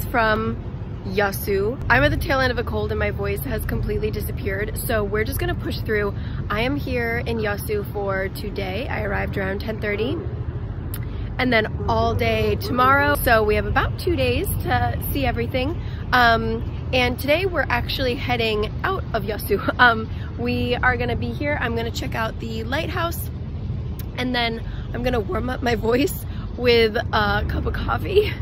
Greetings from Yeosu. I'm at the tail end of a cold and my voice has completely disappeared, so we're just gonna push through. I am here in Yeosu for today. I arrived around 10.30 and then all day tomorrow. So we have about two days to see everything. Um, and today we're actually heading out of Yeosu. Um, we are gonna be here. I'm gonna check out the lighthouse and then I'm gonna warm up my voice with a cup of coffee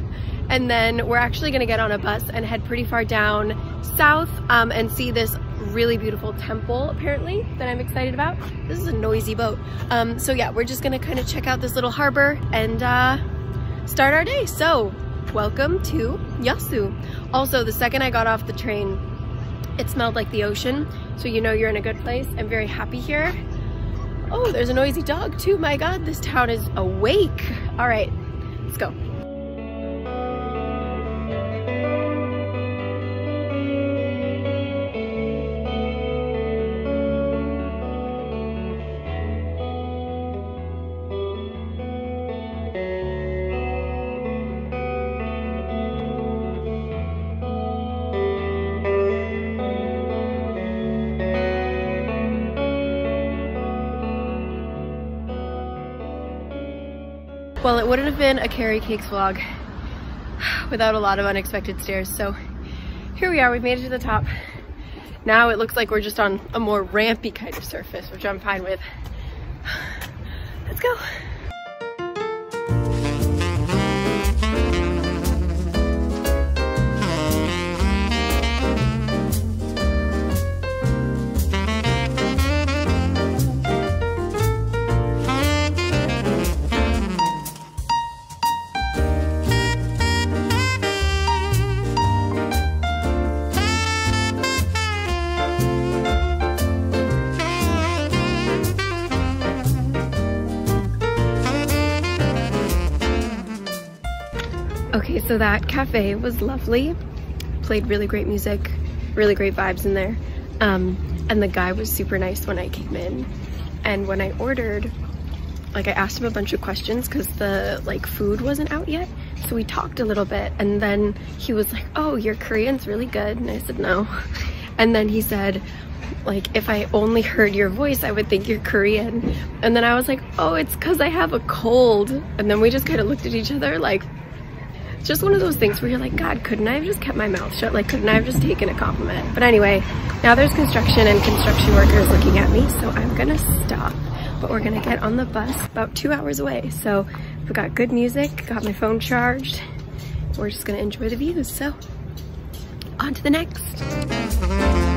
and then we're actually gonna get on a bus and head pretty far down south um, and see this really beautiful temple apparently that I'm excited about. This is a noisy boat. Um, so yeah, we're just gonna kind of check out this little harbor and uh, start our day. So welcome to Yeosu. Also, the second I got off the train, it smelled like the ocean. So you know you're in a good place. I'm very happy here. Oh, there's a noisy dog too. My God, this town is awake. All right, Well, it wouldn't have been a Cari Cakes vlog without a lot of unexpected stairs. So here we are, we've made it to the top. Now it looks like we're just on a more rampy kind of surface, which I'm fine with. So that cafe was lovely. Played really great music, really great vibes in there. Um, and the guy was super nice when I came in. And when I ordered, like I asked him a bunch of questions because the like food wasn't out yet. So we talked a little bit and then he was like, oh, your Korean's really good. And I said, no. And then he said, like if I only heard your voice, I would think you're Korean. And then I was like, oh, it's cause I have a cold. And then we just kind of looked at each other like, just one of those things where you're like, God, couldn't I have just kept my mouth shut? Like, couldn't I have just taken a compliment? But anyway, now there's construction and construction workers looking at me, so I'm gonna stop. But we're gonna get on the bus about two hours away. So we got good music, got my phone charged. We're just gonna enjoy the views. So on to the next.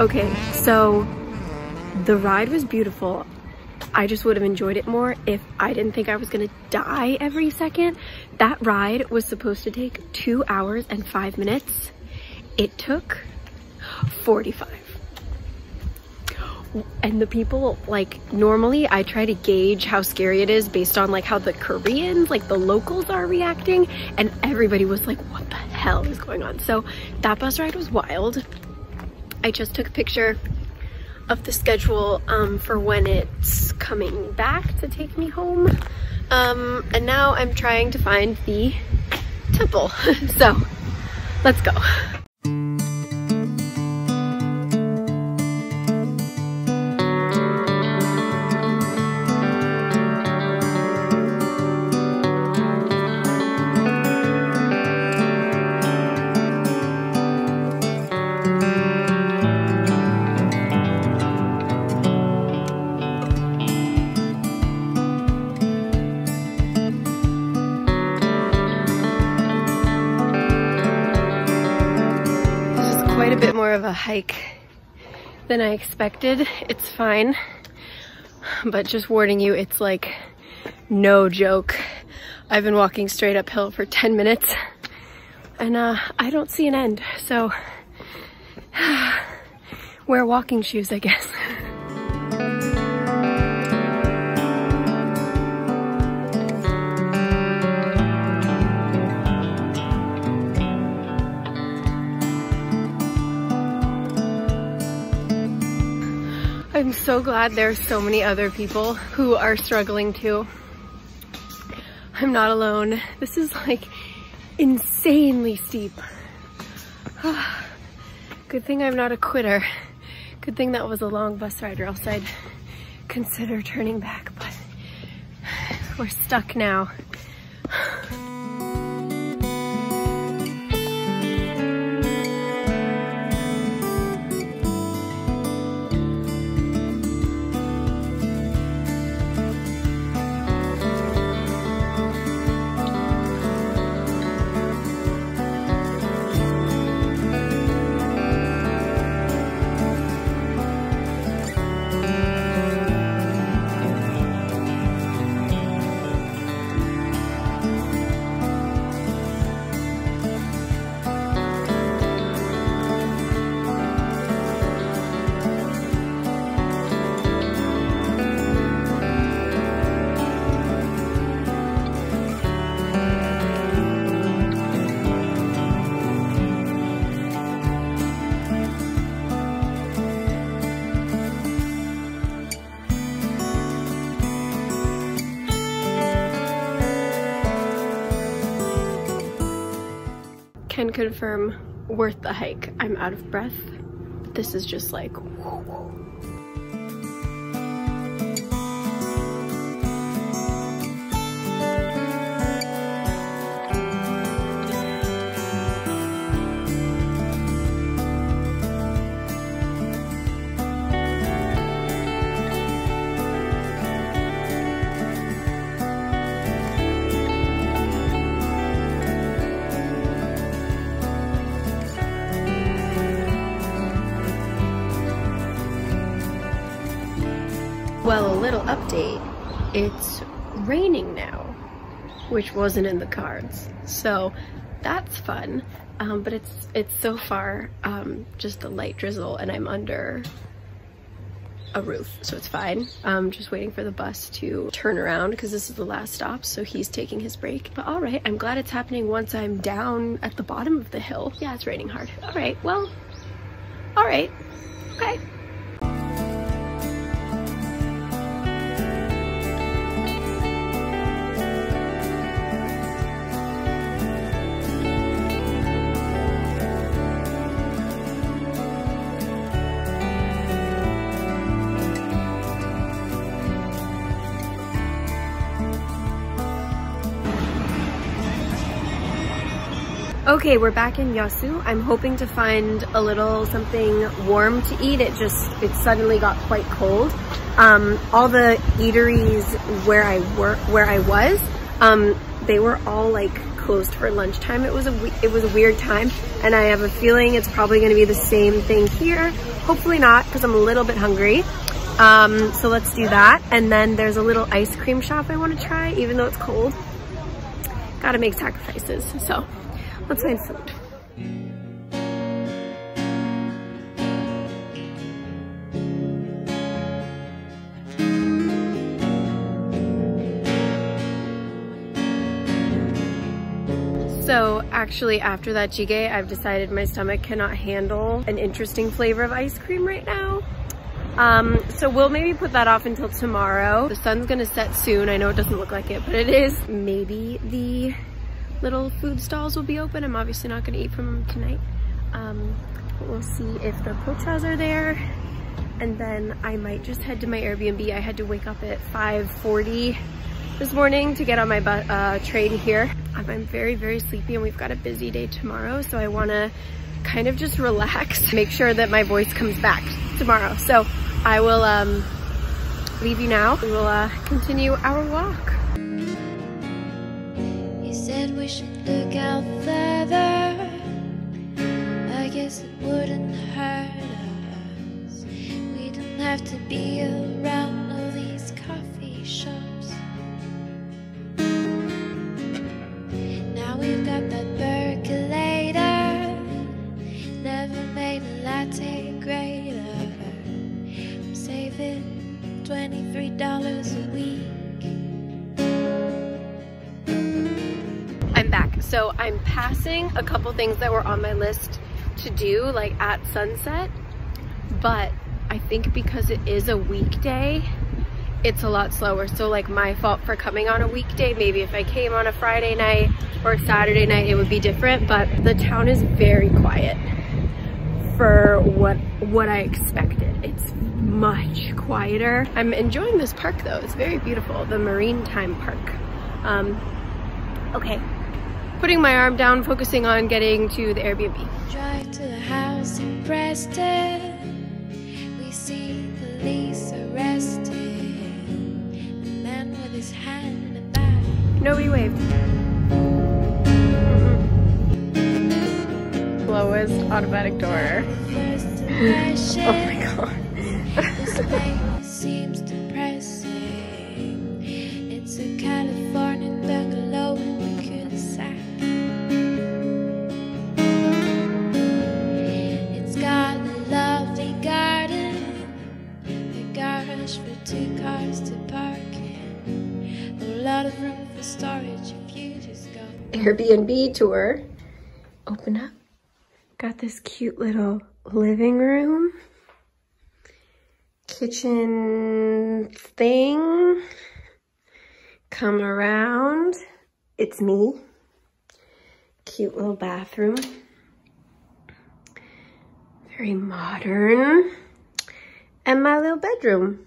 Okay, so the ride was beautiful. I just would have enjoyed it more if I didn't think I was gonna die every second. That ride was supposed to take two hours and five minutes. It took 45. And the people, like, normally I try to gauge how scary it is based on like how the Koreans, like the locals are reacting. And everybody was like, what the hell is going on? So that bus ride was wild. I just took a picture of the schedule um, for when it's coming back to take me home. Um, and now I'm trying to find the temple. so let's go. Hike than I expected. It's fine, but just warning you, it's like no joke. I've been walking straight uphill for 10 minutes and uh, I don't see an end. So wear walking shoes, I guess. So glad there's so many other people who are struggling too. I'm not alone. This is like insanely steep. Good thing I'm not a quitter. Good thing that was a long bus ride or else I'd consider turning back, but we're stuck now. Can confirm worth the hike. I'm out of breath. This is just like, whoa. Well, little update. It's raining now, which wasn't in the cards. So that's fun. Um, but it's it's so far um, just a light drizzle and I'm under a roof, so it's fine. I'm just waiting for the bus to turn around because this is the last stop, so he's taking his break. But all right, I'm glad it's happening once I'm down at the bottom of the hill. Yeah, it's raining hard. All right, well, all right, okay. Okay, we're back in Yeosu. I'm hoping to find a little something warm to eat. It just, it suddenly got quite cold. Um, all the eateries where I work, where I was, um, they were all like closed for lunchtime. It was a, it was a weird time and I have a feeling it's probably gonna be the same thing here. Hopefully not, because I'm a little bit hungry. Um, so let's do that. And then there's a little ice cream shop I wanna try, even though it's cold. Gotta make sacrifices, so Let's find food. So actually after that jjigae, I've decided my stomach cannot handle an interesting flavor of ice cream right now. Um, so we'll maybe put that off until tomorrow. The sun's gonna set soon. I know it doesn't look like it, but it is. Maybe the little food stalls will be open. I'm obviously not gonna eat from them tonight. Um, we'll see if the pochas are there. And then I might just head to my Airbnb. I had to wake up at 5.40 this morning to get on my uh, train here. Um, I'm very, very sleepy and we've got a busy day tomorrow. So I wanna kind of just relax, make sure that my voice comes back tomorrow. So I will um, leave you now. We will uh, continue our walk should look out further. I guess it wouldn't hurt us. We don't have to be around all these coffee shops. Now we've got that percolator. Never made a latte greater. I'm saving $23 a week. So I'm passing a couple things that were on my list to do like at sunset, but I think because it is a weekday, it's a lot slower. So like my fault for coming on a weekday. Maybe if I came on a Friday night or Saturday night, it would be different, but the town is very quiet for what, what I expected. It's much quieter. I'm enjoying this park though. It's very beautiful, the Marine Time Park. Um, okay, putting my arm down, focusing on getting to the Airbnb. Drive to the house in Preston. We see police arrested. The man with his hand in the back. Nobody waved. Mm-hmm. Lowest automatic door. Oh my god. Airbnb tour. Open up. Got this cute little living room. Kitchen thing. Come around. It's me. Cute little bathroom. Very modern. And my little bedroom.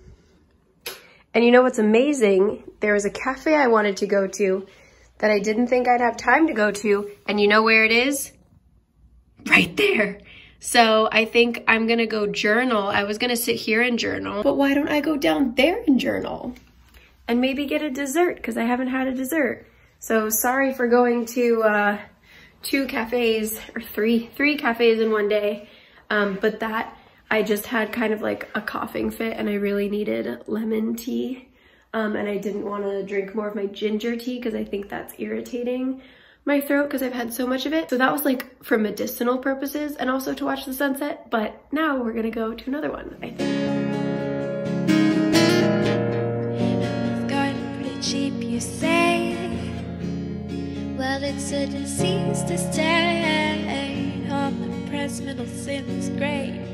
And you know what's amazing? There was a cafe I wanted to go to that I didn't think I'd have time to go to. And you know where it is? Right there. So I think I'm gonna go journal. I was gonna sit here and journal, but why don't I go down there and journal? And maybe get a dessert, because I haven't had a dessert. So sorry for going to uh, two cafes, or three, three cafes in one day. Um, but that, I just had kind of like a coughing fit and I really needed lemon tea. Um, and I didn't want to drink more of my ginger tea because I think that's irritating my throat because I've had so much of it. So that was like for medicinal purposes and also to watch the sunset. But now we're gonna go to another one, I think. Well, it's a disease to stay on the press middle since grade.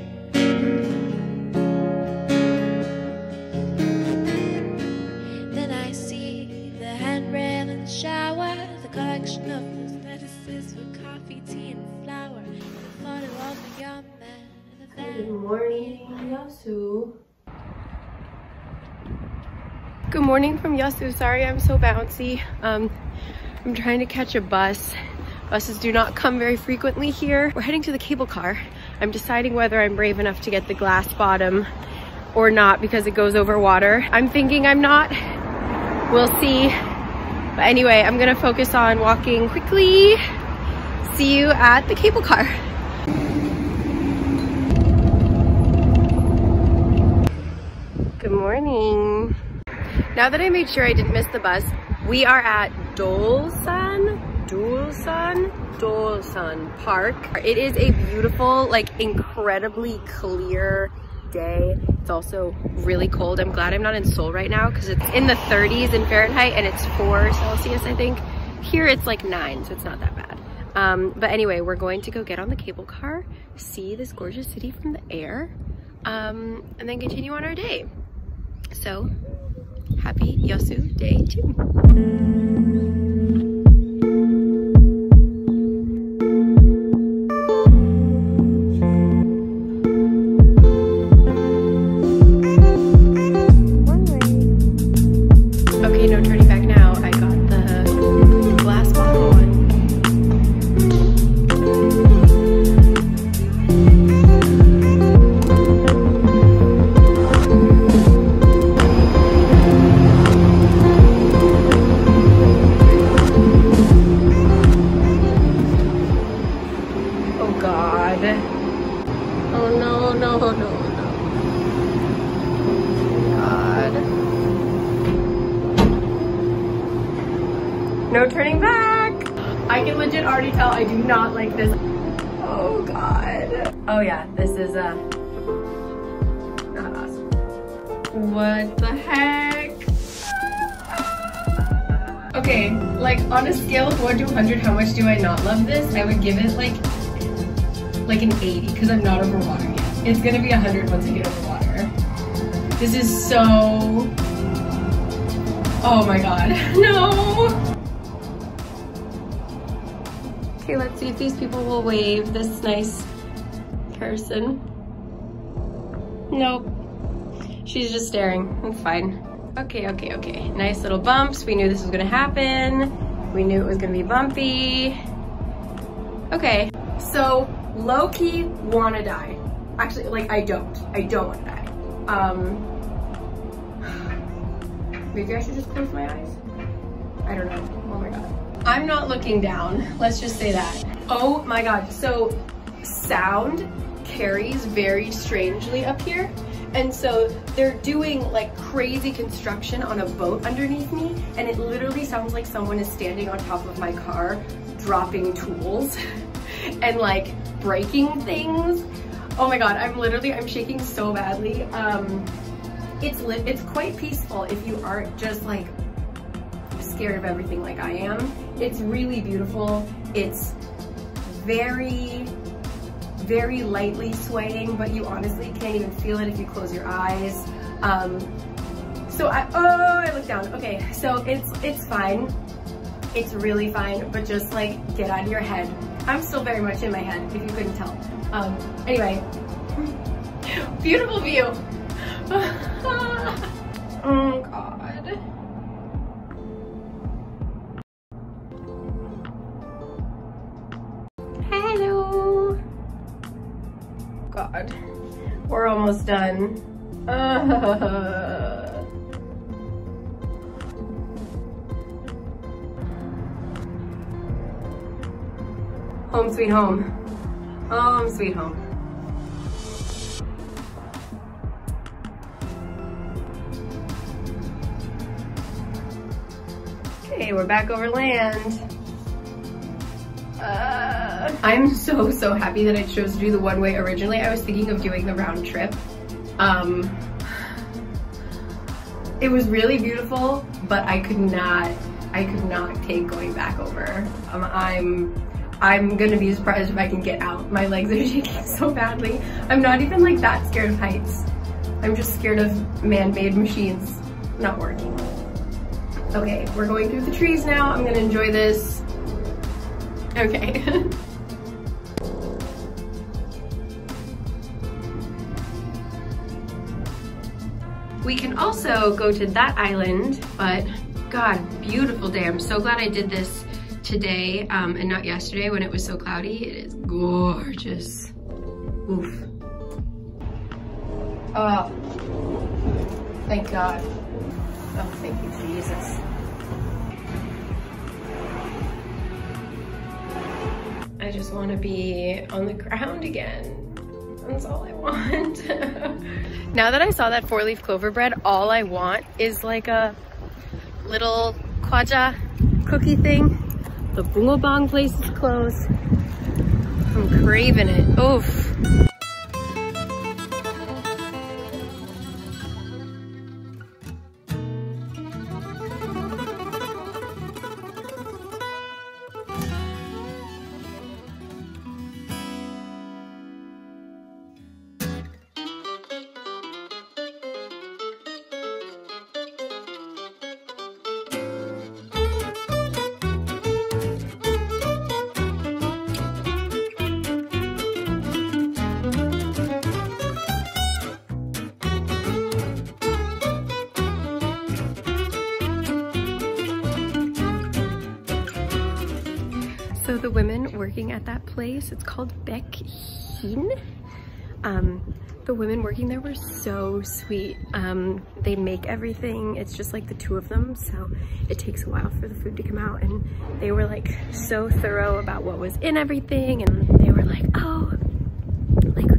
Those lettuces for coffee, tea, and flour. The photo of the young man Good morning, Yeosu. Good morning from Yeosu. Sorry I'm so bouncy. Um, I'm trying to catch a bus. Buses do not come very frequently here. We're heading to the cable car. I'm deciding whether I'm brave enough to get the glass bottom or not because it goes over water. I'm thinking I'm not. We'll see. But anyway, I'm gonna focus on walking quickly. See you at the cable car. Good morning. Now that I made sure I didn't miss the bus, we are at Dolsan, Dolsan, Dolsan Park. It is a beautiful, like incredibly clear day. It's also really cold. I'm glad I'm not in Seoul right now because it's in the 30s in Fahrenheit and it's four Celsius, I think. Here it's like nine, so it's not that bad. Um, but anyway, we're going to go get on the cable car, see this gorgeous city from the air, um, and then continue on our day. So, happy Yeosu Day 2. No turning back. I can legit already tell I do not like this. Oh God. Oh yeah, this is uh, not awesome. What the heck? Okay, like on a scale of 1 to 100, how much do I not love this? I would give it like like an 80 because I'm not over water yet. It's gonna be 100 once I get over water. This is so, oh my God, no. Okay, let's see if these people will wave this nice person. Nope. She's just staring. It's fine. Okay, okay, okay. Nice little bumps. We knew this was gonna happen. We knew it was gonna be bumpy. Okay, so low-key wanna die. Actually, like I don't. I don't wanna die. Um, maybe I should just close my eyes? I don't know. Oh my God. I'm not looking down. Let's just say that. Oh my God. So sound carries very strangely up here. And so they're doing like crazy construction on a boat underneath me and it literally sounds like someone is standing on top of my car dropping tools and like breaking things. Oh my God, I'm literally, I'm shaking so badly. Um, it's lit, it's quite peaceful if you aren't just like scared of everything like I am. It's really beautiful. It's very very lightly swaying, but you honestly can't even feel it if you close your eyes. Um, so I, oh, I look down. Okay, so it's, it's fine. It's really fine, but just like get out of your head. I'm still very much in my head, if you couldn't tell. Um, anyway, beautiful view. oh. God. Almost done. Uh. Home sweet home. Home sweet home. Okay, we're back over land. Uh, I'm so, so happy that I chose to do the one way originally. I was thinking of doing the round trip. Um, it was really beautiful, but I could not, I could not take going back over. Um, I'm, I'm gonna be surprised if I can get out. My legs are shaking so badly. I'm not even like that scared of heights. I'm just scared of man-made machines not working. Okay, we're going through the trees now. I'm gonna enjoy this. Okay. we can also go to that island, but God, beautiful day. I'm so glad I did this today um, and not yesterday when it was so cloudy. It is gorgeous. Oof. Oh, thank God. Oh, thank you, Jesus. I just want to be on the ground again. That's all I want. now that I saw that four-leaf clover bread, all I want is like a little kwaja cookie thing. The bungeoppang place is closed. I'm craving it. Oof. The women working at that place, it's called Beck Hin. Um, the women working there were so sweet. Um, they make everything. It's just like the two of them. So it takes a while for the food to come out. And they were like so thorough about what was in everything. And they were like, oh, like,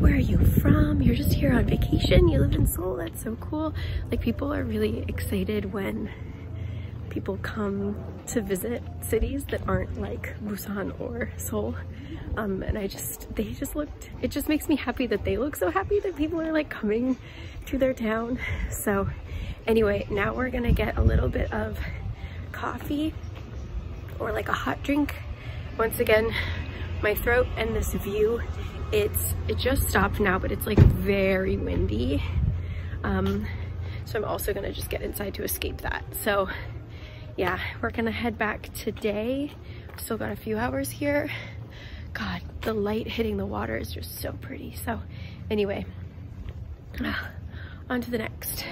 where are you from? You're just here on vacation. You live in Seoul. That's so cool. Like people are really excited when people come to visit cities that aren't like Busan or Seoul. Um, and I just, they just looked, it just makes me happy that they look so happy that people are like coming to their town. So anyway, now we're gonna get a little bit of coffee or like a hot drink. Once again, my throat and this view, it's, it just stopped now, but it's like very windy. Um, so I'm also gonna just get inside to escape that. So yeah, we're gonna head back today. Still got a few hours here. God, the light hitting the water is just so pretty. So anyway, on to the next.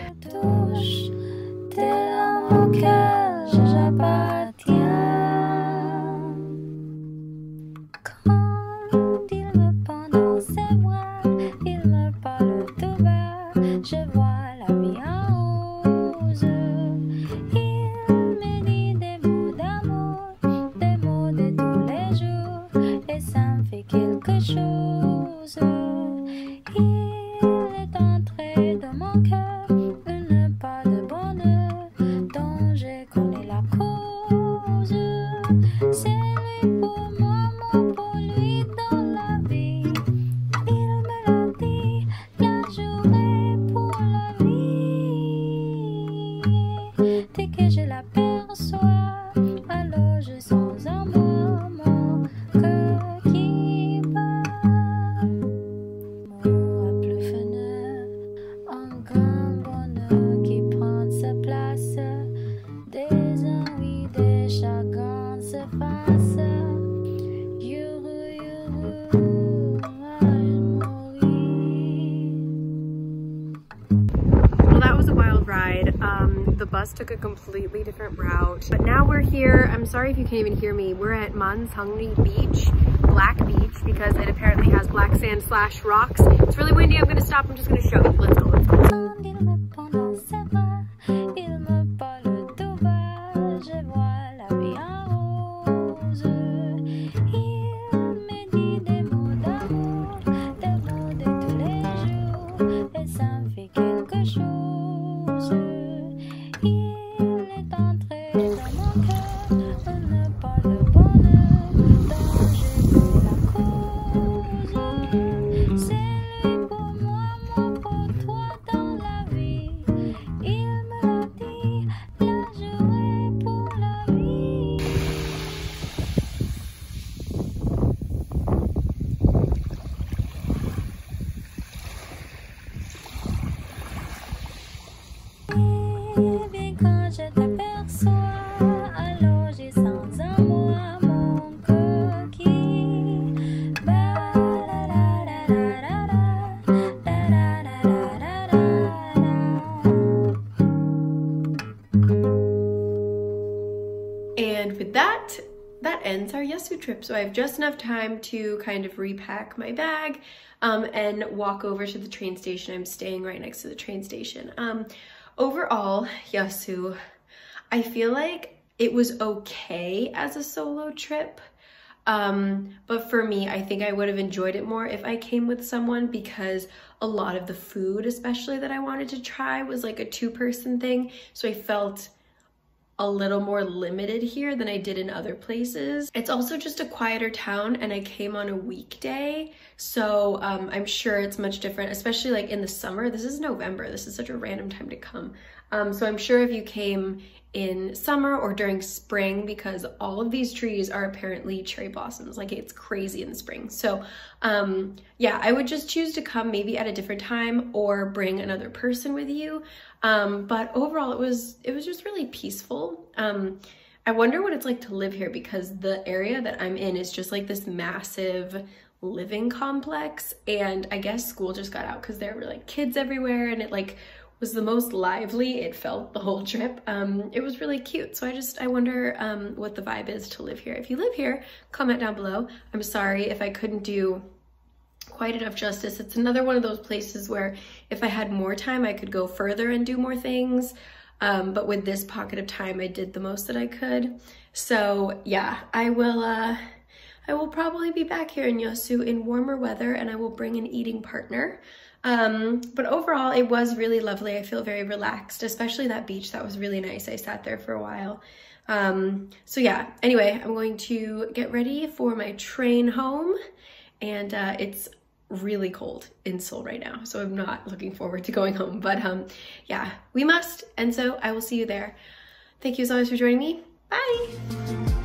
Took a completely different route. But now we're here. I'm sorry if you can't even hear me. We're at Manseongri Beach, Black Beach, because it apparently has black sand slash rocks. It's really windy. I'm gonna stop. I'm just gonna show you. Let's go. Ends our Yeosu trip. So I have just enough time to kind of repack my bag um, and walk over to the train station. I'm staying right next to the train station. Um, overall, Yeosu, I feel like it was okay as a solo trip. Um, but for me, I think I would have enjoyed it more if I came with someone because a lot of the food, especially that I wanted to try, was like a two person thing. So I felt a little more limited here than I did in other places. It's also just a quieter town and I came on a weekday. So um, I'm sure it's much different, especially like in the summer. This is November. This is such a random time to come. Um, so I'm sure if you came in summer or during spring because all of these trees are apparently cherry blossoms. Like it's crazy in the spring. So um yeah i would just choose to come maybe at a different time or bring another person with you. Um but overall it was it was just really peaceful. Um i wonder what it's like to live here because the area that i'm in is just like this massive living complex. And i guess school just got out because there were like kids everywhere and it like was the most lively it felt the whole trip. Um, it was really cute. So I just, I wonder um, what the vibe is to live here. If you live here, comment down below. I'm sorry if I couldn't do quite enough justice. It's another one of those places where if I had more time, I could go further and do more things. Um, but with this pocket of time, I did the most that I could. So yeah, I will, uh, I will probably be back here in Yeosu in warmer weather and I will bring an eating partner. Um, but overall, it was really lovely. I feel very relaxed, especially that beach. That was really nice. I sat there for a while. Um, so yeah, anyway, I'm going to get ready for my train home and uh, it's really cold in Seoul right now. So I'm not looking forward to going home, but um, yeah, we must. And so I will see you there. Thank you so much for joining me. Bye.